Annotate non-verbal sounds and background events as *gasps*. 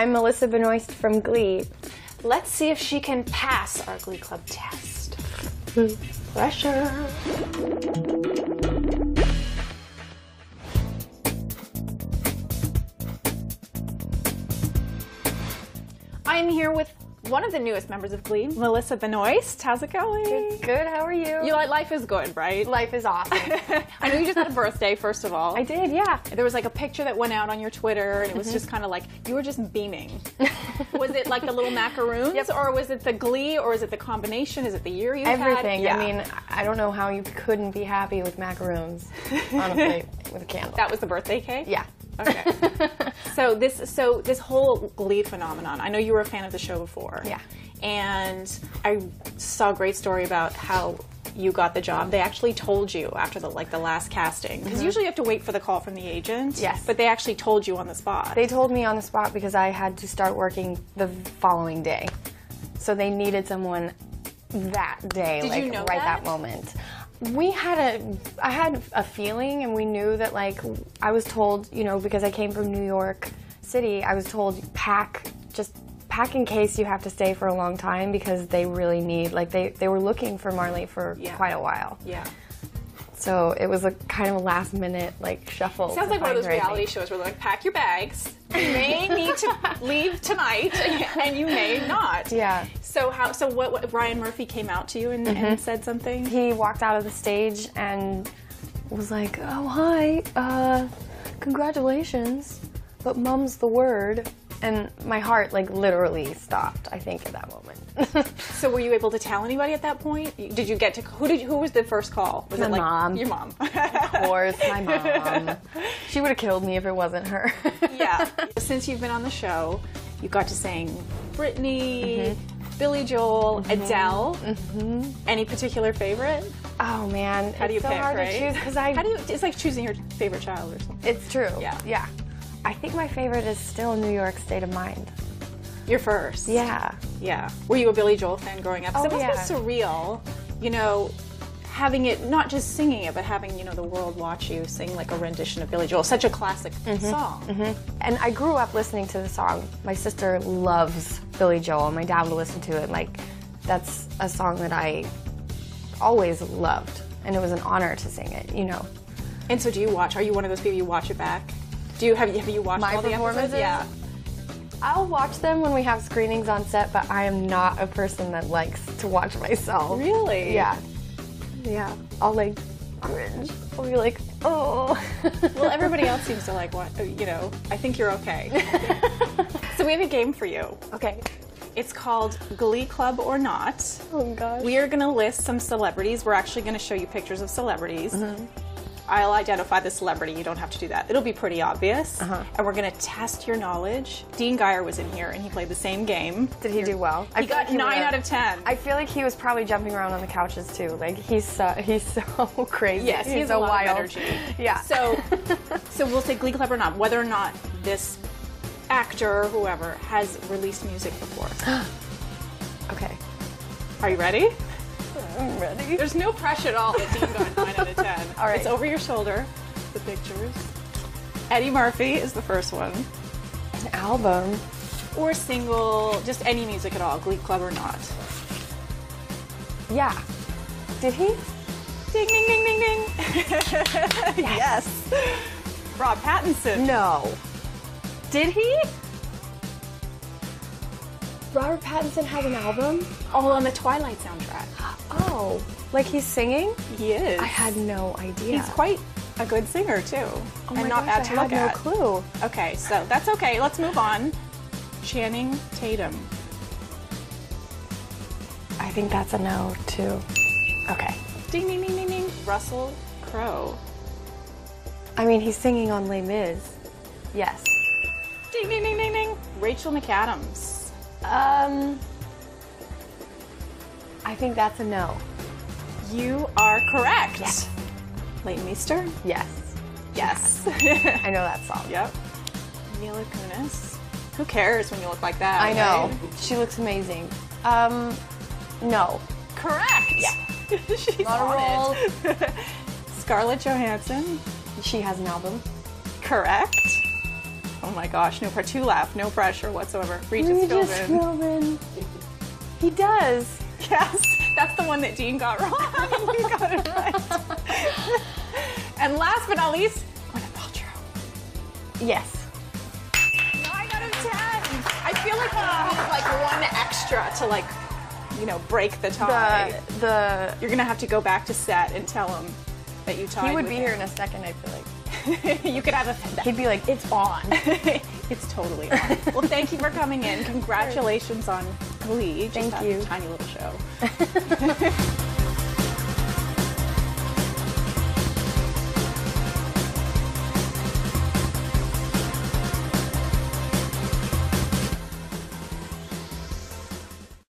I'm Melissa Benoist from Glee. Let's see if she can pass our Glee Club test. Pressure. I'm here with one of the newest members of Glee, Melissa Benoist. How's it going? Good, how are you? You like life is good, right? Life is awesome. *laughs* I know you just had a birthday, first of all. I did, yeah. There was like a picture that went out on your Twitter, and it was mm-hmm. just kind of like you were just beaming. *laughs* was it like the little macaroons, Yep. or was it the Glee, or is it the combination? Is it the year you had? Everything. Yeah. I mean, I don't know how you couldn't be happy with macaroons on a plate with a candle. that was the birthday cake. yeah. Okay. *laughs* so this, so this whole Glee phenomenon. I know you were a fan of the show before. Yeah. And I saw a great story about how you got the job. They actually told you after the like the last casting because mm-hmm. usually you have to wait for the call from the agent. Yes. But they actually told you on the spot. They told me on the spot because I had to start working the following day. So they needed someone that day, Did like you know right that? that moment. We had a I had a feeling and we knew that like I was told, you know, because I came from New York City, I was told pack just pack in case you have to stay for a long time because they really need like they they were looking for Marley for Yeah. quite a while. yeah. So it was a kind of a last minute like shuffle. Sounds like one of those reality shows where they're like, pack your bags. You may need to *laughs* leave tonight, and you may not. Yeah. So how? So what? what Ryan Murphy came out to you and, Mm-hmm. and said something. he walked out of the stage and was like, "Oh hi, uh, congratulations, but mum's the word." And my heart like literally stopped. I think at that moment. *laughs* So were you able to tell anybody at that point? Did you get to who did who was the first call? Was My it like mom. your mom? of course, my *laughs* mom. She would have killed me if it wasn't her. yeah. *laughs* Since you've been on the show, you got to sing Britney, Mm-hmm. Billy Joel, mm-hmm. Adele. Mm-hmm. Any particular favorite? Oh man, How do you so pick? hard right? to choose because I. How do you? It's like choosing your favorite child or something. It's true. Yeah. Yeah. I think my favorite is still New York State of Mind. Your first. Yeah. Yeah. Were you a Billy Joel fan growing up? Oh, it must yeah. be surreal, you know, having it not just singing it, but having you know the world watch you sing like a rendition of Billy Joel, such a classic Mm-hmm. song. And I grew up listening to the song. My sister loves Billy Joel. My dad would listen to it. Like, that's a song that I always loved. And it was an honor to sing it, you know. And so, do you watch? Are you one of those people you watch it back? Do you have you have you watched My all the episodes? performances? Yeah. I'll watch them when we have screenings on set, but I am not a person that likes to watch *laughs* myself. Really? Yeah. Yeah. I'll like cringe. I'll be like, oh. *laughs* Well, everybody else seems to like what you know. I think you're okay. *laughs* so we have a game for you. okay. It's called Glee Club or Not. Oh gosh. We are going to list some celebrities. We're actually going to show you pictures of celebrities. Mm-hmm. I'll identify the celebrity. You don't have to do that. It'll be pretty obvious. Uh-huh. And we're going to test your knowledge. Dean Geyer was in here and he played the same game. Did he do well? He got feel like nine would've- out of ten. I feel like he was probably jumping around on the couches too. Like he's so he's so *laughs* crazy. yes, he's he so a wild. energy. *laughs* Yeah. So, so we'll say Glee Club or not, whether or not this actor or whoever has released music before. *gasps* okay. Are you ready? I'm ready. There's no pressure at all that Dean got 9 out of 10. *laughs* All right. It's over your shoulder, the pictures. Eddie Murphy is the first one. An album. Or single, just any music at all, Glee Club or not. Yeah. Did he? Ding, ding, ding, ding, ding. *laughs* yes. Rob Pattinson. No. Did he? Robert Pattinson has an album? All on the Twilight soundtrack. Oh, like he's singing? He is. I had no idea. He's quite a good singer, too. oh and not gosh, bad to I look had at. no clue. Okay, so that's okay. Let's move on. Channing Tatum. I think that's a no too. Okay. Ding, ding, ding, ding, ding. Russell Crowe. I mean, he's singing on Les Mis. Yes. Ding, ding, ding, ding, ding. Rachel McAdams. Um, I think that's a no. You are correct. Yes. Leighton Meester. Yes. Yes. *laughs* I know that song. yep. Mila Kunis. Who cares when you look like that? I know. right? She looks amazing. Um, no. Correct. Yeah. *laughs* She's On a on it. *laughs* Scarlett Johansson. She has an album. Correct. Oh my gosh, no part two laugh, no pressure whatsoever. Regis Regis Philbin. Philbin. He does. Yes, *laughs* that's the one that Dean got wrong. and *laughs* you got it right. *laughs* and last but not least, Gwyneth Paltrow. Yes. Nine out of ten. I feel like we need like one extra to like, you know, break the tie. The the You're gonna have to go back to set and tell him that you tied. he would be him. here in a second. I feel like *laughs* you could have a. he'd be like, "It's on." *laughs* *laughs* it's totally on. Well, thank you for coming in. Congratulations on Glee. Just Thank you. Tiny little show.